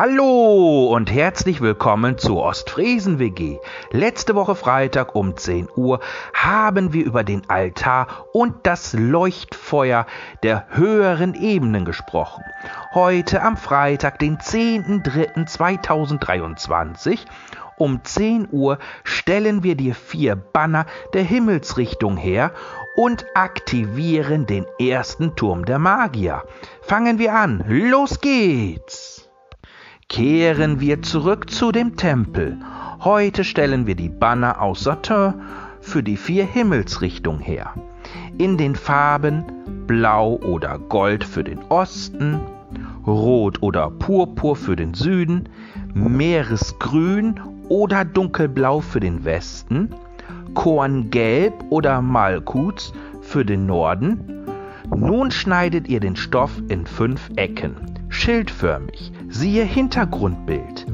Hallo und herzlich willkommen zu Ostfriesen WG. Letzte Woche Freitag um 10 Uhr haben wir über den Altar und das Leuchtfeuer der höheren Ebenen gesprochen. Heute am Freitag, den 10.03.2023 um 10 Uhr stellen wir die vier Banner der Himmelsrichtung her und aktivieren den ersten Turm der Magier. Fangen wir an. Los geht's! Kehren wir zurück zu dem Tempel. Heute stellen wir die Banner aus Satin für die vier Himmelsrichtungen her. In den Farben Blau oder Gold für den Osten, Rot oder Purpur für den Süden, Meeresgrün oder Dunkelblau für den Westen, Korngelb oder Malkuts für den Norden. Nun schneidet ihr den Stoff in fünf Ecken schildförmig, siehe Hintergrundbild.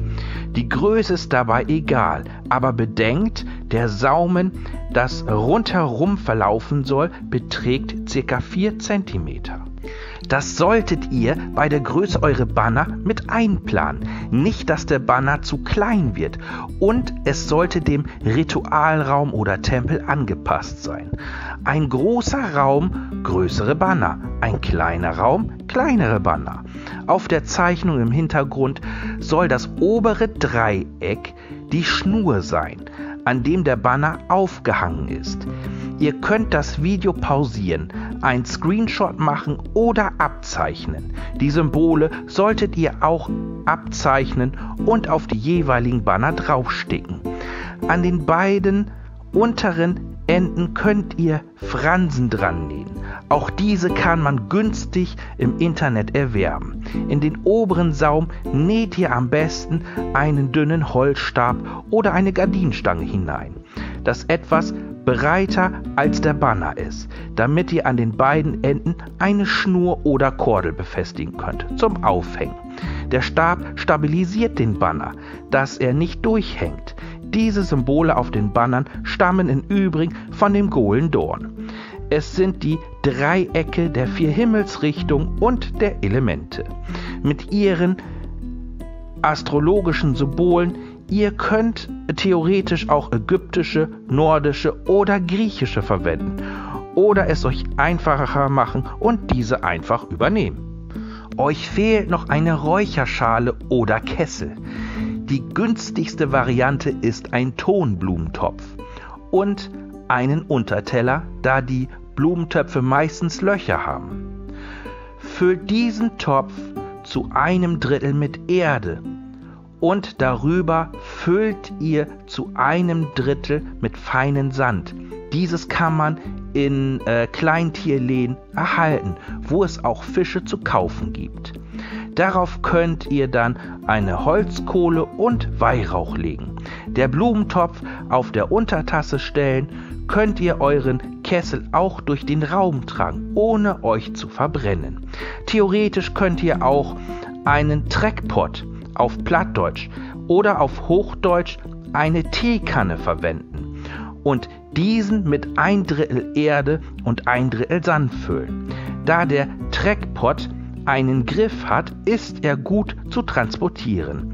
Die Größe ist dabei egal, aber bedenkt, der Saumen, das rundherum verlaufen soll, beträgt ca. 4 cm. Das solltet ihr bei der Größe eurer Banner mit einplanen. Nicht, dass der Banner zu klein wird. Und es sollte dem Ritualraum oder Tempel angepasst sein. Ein großer Raum, größere Banner. Ein kleiner Raum, kleinere Banner. Auf der Zeichnung im Hintergrund soll das obere Dreieck die Schnur sein, an dem der Banner aufgehangen ist. Ihr könnt das Video pausieren, ein Screenshot machen oder abzeichnen. Die Symbole solltet ihr auch abzeichnen und auf die jeweiligen Banner draufsticken. An den beiden unteren Enden könnt ihr Fransen dran nähen. Auch diese kann man günstig im Internet erwerben. In den oberen Saum näht ihr am besten einen dünnen Holzstab oder eine Gardinenstange hinein, das etwas breiter als der Banner ist, damit ihr an den beiden Enden eine Schnur oder Kordel befestigen könnt zum Aufhängen. Der Stab stabilisiert den Banner, dass er nicht durchhängt. Diese Symbole auf den Bannern stammen im Übrigen von dem Golendorn. Es sind die Dreiecke der vier Himmelsrichtungen und der Elemente. Mit ihren astrologischen Symbolen, ihr könnt theoretisch auch ägyptische, nordische oder griechische verwenden oder es euch einfacher machen und diese einfach übernehmen. Euch fehlt noch eine Räucherschale oder Kessel. Die günstigste Variante ist ein Tonblumentopf und einen Unterteller, da die Blumentöpfe meistens Löcher haben. Füllt diesen Topf zu einem Drittel mit Erde und darüber füllt ihr zu einem Drittel mit feinen Sand. Dieses kann man in äh, Kleintierläden erhalten, wo es auch Fische zu kaufen gibt. Darauf könnt ihr dann eine Holzkohle und Weihrauch legen. Der Blumentopf auf der Untertasse stellen könnt ihr euren Kessel auch durch den Raum tragen, ohne euch zu verbrennen. Theoretisch könnt ihr auch einen Treckpot auf Plattdeutsch oder auf Hochdeutsch eine Teekanne verwenden und diesen mit ein Drittel Erde und ein Drittel Sand füllen. Da der Treckpot einen Griff hat, ist er gut zu transportieren.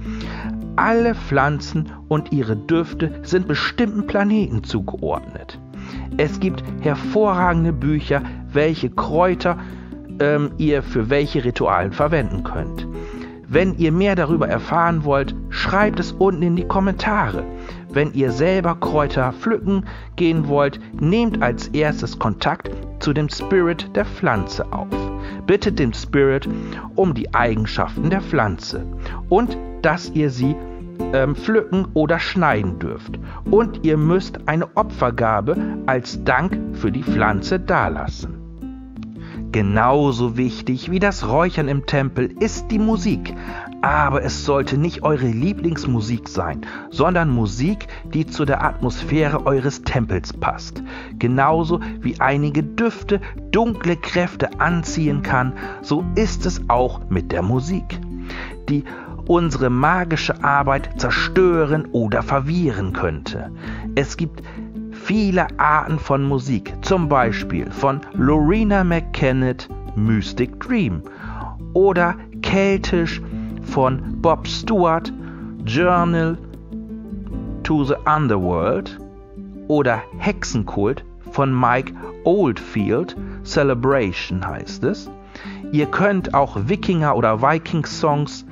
Alle Pflanzen und ihre Düfte sind bestimmten Planeten zugeordnet. Es gibt hervorragende Bücher, welche Kräuter ähm, ihr für welche Ritualen verwenden könnt. Wenn ihr mehr darüber erfahren wollt, schreibt es unten in die Kommentare. Wenn ihr selber Kräuter pflücken gehen wollt, nehmt als erstes Kontakt zu dem Spirit der Pflanze auf. Bittet den Spirit um die Eigenschaften der Pflanze und dass ihr sie ähm, pflücken oder schneiden dürft. Und ihr müsst eine Opfergabe als Dank für die Pflanze dalassen. Genauso wichtig wie das Räuchern im Tempel ist die Musik. Aber es sollte nicht eure Lieblingsmusik sein, sondern Musik, die zu der Atmosphäre eures Tempels passt. Genauso wie einige Düfte dunkle Kräfte anziehen kann, so ist es auch mit der Musik. Die unsere magische Arbeit zerstören oder verwirren könnte. Es gibt viele Arten von Musik, zum Beispiel von Lorena McKennitt Mystic Dream oder keltisch von Bob Stewart, Journal to the Underworld oder Hexenkult von Mike Oldfield, Celebration heißt es. Ihr könnt auch Wikinger- oder Viking-Songs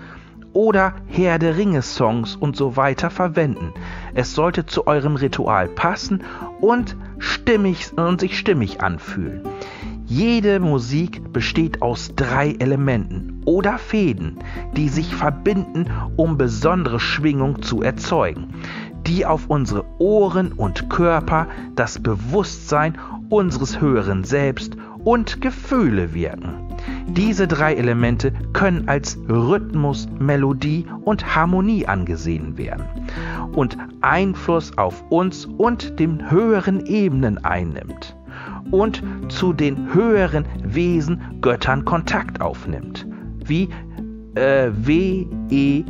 oder Herr der Ringe-Songs und so weiter verwenden. Es sollte zu eurem Ritual passen und, stimmig, und sich stimmig anfühlen. Jede Musik besteht aus drei Elementen oder Fäden, die sich verbinden, um besondere Schwingung zu erzeugen, die auf unsere Ohren und Körper, das Bewusstsein unseres höheren Selbst und Gefühle wirken. Diese drei Elemente können als Rhythmus, Melodie und Harmonie angesehen werden und Einfluss auf uns und den höheren Ebenen einnimmt und zu den höheren Wesen Göttern Kontakt aufnimmt, wie äh, W.E.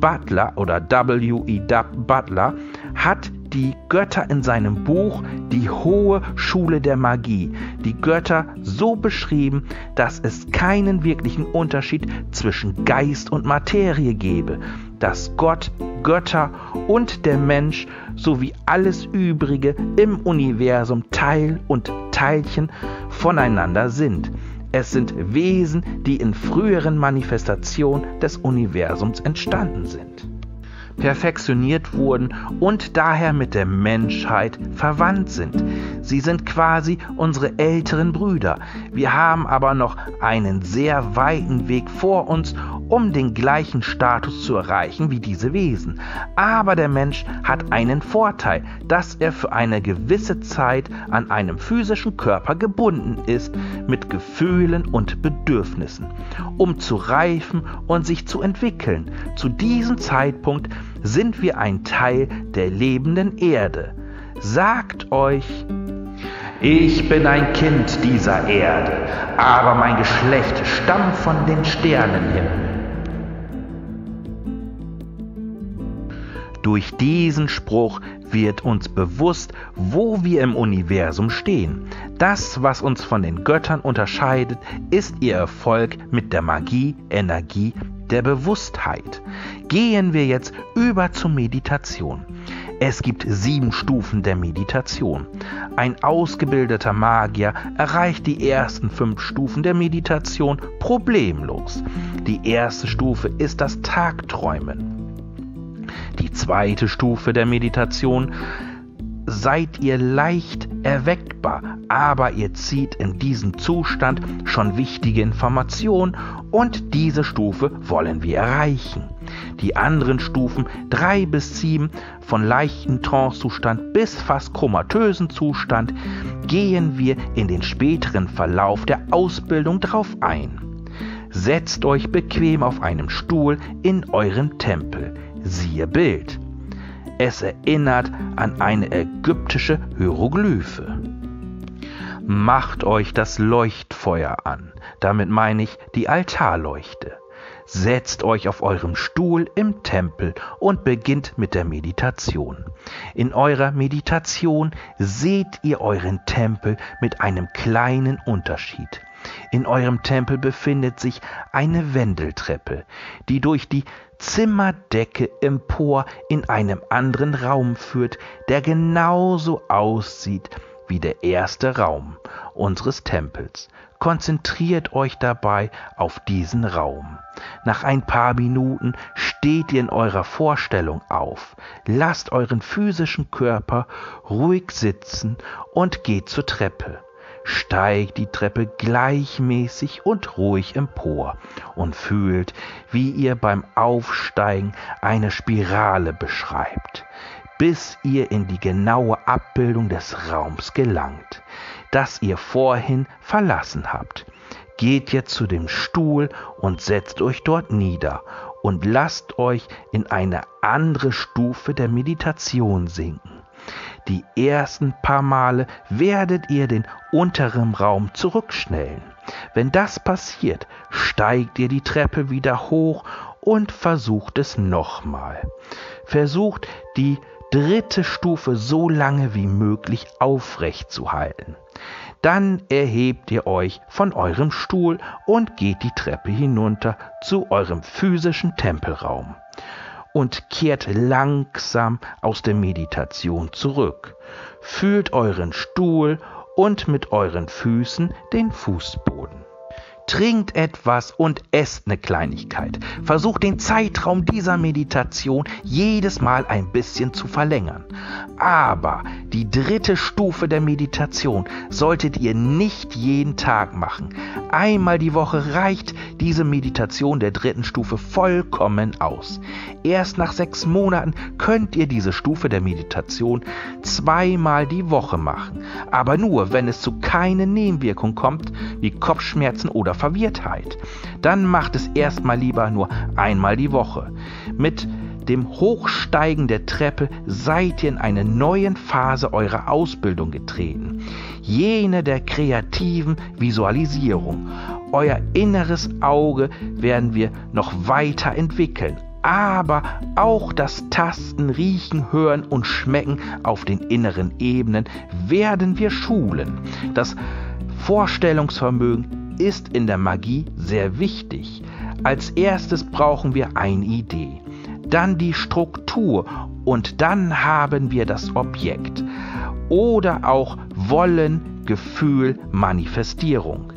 Butler oder W.E. Butler hat die Götter in seinem Buch Die hohe Schule der Magie, die Götter so beschrieben, dass es keinen wirklichen Unterschied zwischen Geist und Materie gebe, dass Gott, Götter und der Mensch sowie alles Übrige im Universum Teil und Teilchen voneinander sind. Es sind Wesen, die in früheren Manifestationen des Universums entstanden sind perfektioniert wurden und daher mit der Menschheit verwandt sind. Sie sind quasi unsere älteren Brüder. Wir haben aber noch einen sehr weiten Weg vor uns, um den gleichen Status zu erreichen wie diese Wesen. Aber der Mensch hat einen Vorteil, dass er für eine gewisse Zeit an einem physischen Körper gebunden ist mit Gefühlen und Bedürfnissen, um zu reifen und sich zu entwickeln. Zu diesem Zeitpunkt sind wir ein Teil der lebenden Erde. Sagt euch, ich bin ein Kind dieser Erde, aber mein Geschlecht stammt von den Sternenhimmel. Durch diesen Spruch wird uns bewusst, wo wir im Universum stehen. Das, was uns von den Göttern unterscheidet, ist ihr Erfolg mit der Magie, Energie der Bewusstheit. Gehen wir jetzt über zur Meditation. Es gibt sieben Stufen der Meditation. Ein ausgebildeter Magier erreicht die ersten fünf Stufen der Meditation problemlos. Die erste Stufe ist das Tagträumen. Die zweite Stufe der Meditation seid ihr leicht erweckbar, aber ihr zieht in diesem Zustand schon wichtige Informationen und diese Stufe wollen wir erreichen. Die anderen Stufen 3 bis 7 von leichten Trancezustand bis fast komatösen Zustand gehen wir in den späteren Verlauf der Ausbildung drauf ein. Setzt euch bequem auf einem Stuhl in eurem Tempel. Siehe Bild. Es erinnert an eine ägyptische Hieroglyphe. Macht euch das Leuchtfeuer an. Damit meine ich die Altarleuchte. Setzt euch auf eurem Stuhl im Tempel und beginnt mit der Meditation. In eurer Meditation seht ihr euren Tempel mit einem kleinen Unterschied. In eurem Tempel befindet sich eine Wendeltreppe, die durch die Zimmerdecke empor in einem anderen Raum führt, der genauso aussieht wie der erste Raum unseres Tempels. Konzentriert euch dabei auf diesen Raum. Nach ein paar Minuten steht ihr in eurer Vorstellung auf, lasst euren physischen Körper ruhig sitzen und geht zur Treppe steigt die Treppe gleichmäßig und ruhig empor und fühlt, wie ihr beim Aufsteigen eine Spirale beschreibt, bis ihr in die genaue Abbildung des Raums gelangt, das ihr vorhin verlassen habt. Geht jetzt zu dem Stuhl und setzt euch dort nieder und lasst euch in eine andere Stufe der Meditation sinken. Die ersten paar Male werdet ihr den unteren Raum zurückschnellen. Wenn das passiert, steigt ihr die Treppe wieder hoch und versucht es nochmal. Versucht die dritte Stufe so lange wie möglich aufrecht zu halten. Dann erhebt ihr euch von eurem Stuhl und geht die Treppe hinunter zu eurem physischen Tempelraum und kehrt langsam aus der Meditation zurück. Fühlt euren Stuhl und mit euren Füßen den Fußboden trinkt etwas und esst eine Kleinigkeit. Versucht den Zeitraum dieser Meditation jedes Mal ein bisschen zu verlängern. Aber die dritte Stufe der Meditation solltet ihr nicht jeden Tag machen. Einmal die Woche reicht diese Meditation der dritten Stufe vollkommen aus. Erst nach sechs Monaten könnt ihr diese Stufe der Meditation zweimal die Woche machen. Aber nur, wenn es zu keinen Nebenwirkungen kommt, wie Kopfschmerzen oder Verwirrtheit. Dann macht es erstmal lieber nur einmal die Woche. Mit dem Hochsteigen der Treppe seid ihr in eine neue Phase eurer Ausbildung getreten, jene der kreativen Visualisierung. Euer inneres Auge werden wir noch weiter entwickeln, aber auch das Tasten, Riechen, Hören und Schmecken auf den inneren Ebenen werden wir schulen. Das Vorstellungsvermögen ist in der Magie sehr wichtig. Als erstes brauchen wir eine Idee, dann die Struktur und dann haben wir das Objekt oder auch Wollen, Gefühl, Manifestierung.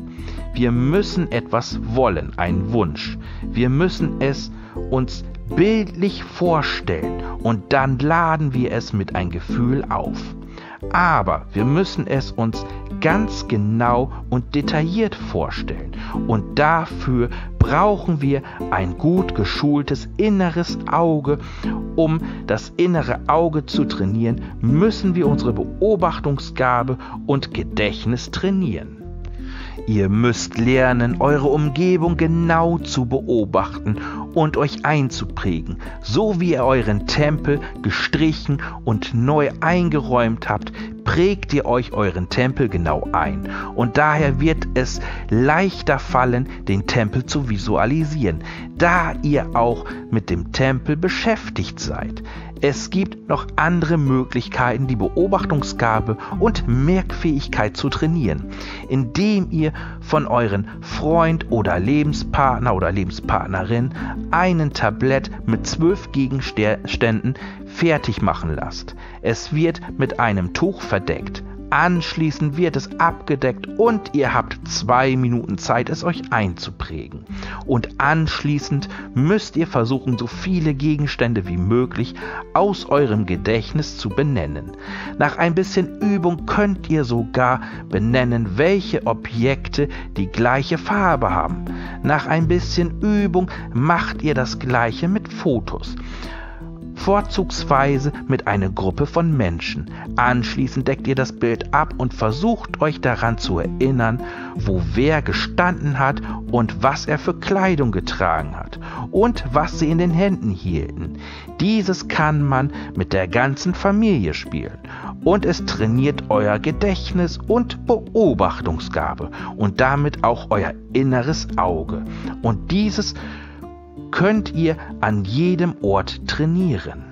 Wir müssen etwas wollen, ein Wunsch. Wir müssen es uns bildlich vorstellen und dann laden wir es mit ein Gefühl auf. Aber wir müssen es uns ganz genau und detailliert vorstellen. Und dafür brauchen wir ein gut geschultes inneres Auge. Um das innere Auge zu trainieren, müssen wir unsere Beobachtungsgabe und Gedächtnis trainieren. Ihr müsst lernen, eure Umgebung genau zu beobachten und euch einzuprägen. So wie ihr euren Tempel gestrichen und neu eingeräumt habt, prägt ihr euch euren Tempel genau ein. Und daher wird es leichter fallen, den Tempel zu visualisieren, da ihr auch mit dem Tempel beschäftigt seid. Es gibt noch andere Möglichkeiten, die Beobachtungsgabe und Merkfähigkeit zu trainieren, indem ihr von euren Freund oder Lebenspartner oder Lebenspartnerin einen Tablett mit zwölf Gegenständen fertig machen lasst. Es wird mit einem Tuch verdeckt. Anschließend wird es abgedeckt und ihr habt zwei Minuten Zeit, es euch einzuprägen. Und anschließend müsst ihr versuchen, so viele Gegenstände wie möglich aus eurem Gedächtnis zu benennen. Nach ein bisschen Übung könnt ihr sogar benennen, welche Objekte die gleiche Farbe haben. Nach ein bisschen Übung macht ihr das gleiche mit Fotos vorzugsweise mit einer Gruppe von Menschen. Anschließend deckt ihr das Bild ab und versucht euch daran zu erinnern, wo wer gestanden hat und was er für Kleidung getragen hat und was sie in den Händen hielten. Dieses kann man mit der ganzen Familie spielen und es trainiert euer Gedächtnis und Beobachtungsgabe und damit auch euer inneres Auge. Und dieses könnt ihr an jedem Ort trainieren.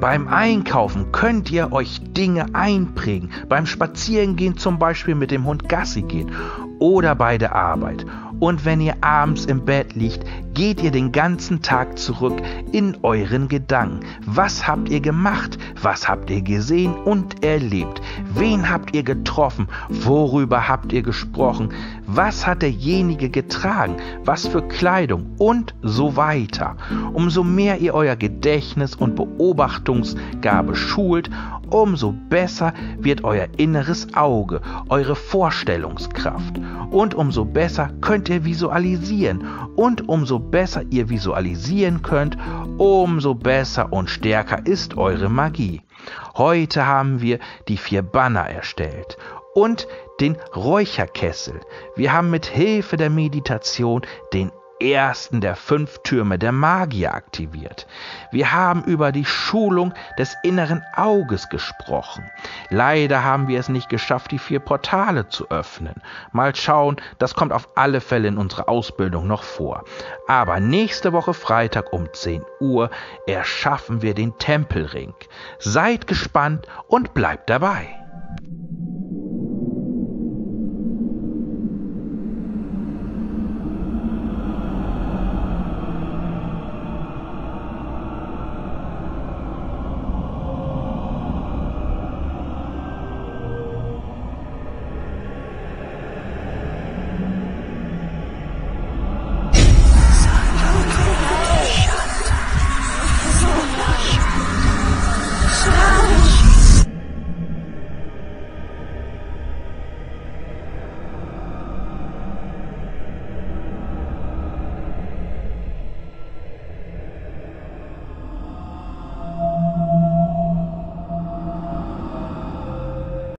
Beim Einkaufen könnt ihr euch Dinge einprägen, beim Spazierengehen zum Beispiel mit dem Hund Gassi gehen oder bei der Arbeit. Und wenn ihr abends im Bett liegt, geht ihr den ganzen Tag zurück in euren Gedanken. Was habt ihr gemacht? Was habt ihr gesehen und erlebt? Wen habt ihr getroffen? Worüber habt ihr gesprochen? Was hat derjenige getragen? Was für Kleidung? Und so weiter. Umso mehr ihr euer Gedächtnis und Beobachtungsgabe schult, umso besser wird euer inneres Auge, eure Vorstellungskraft. Und umso besser könnt ihr visualisieren. Und umso besser ihr visualisieren könnt, umso besser und stärker ist eure Magie. Heute haben wir die vier Banner erstellt und den Räucherkessel. Wir haben mit Hilfe der Meditation den ersten der fünf Türme der Magier aktiviert. Wir haben über die Schulung des inneren Auges gesprochen. Leider haben wir es nicht geschafft, die vier Portale zu öffnen. Mal schauen, das kommt auf alle Fälle in unserer Ausbildung noch vor. Aber nächste Woche Freitag um 10 Uhr erschaffen wir den Tempelring. Seid gespannt und bleibt dabei.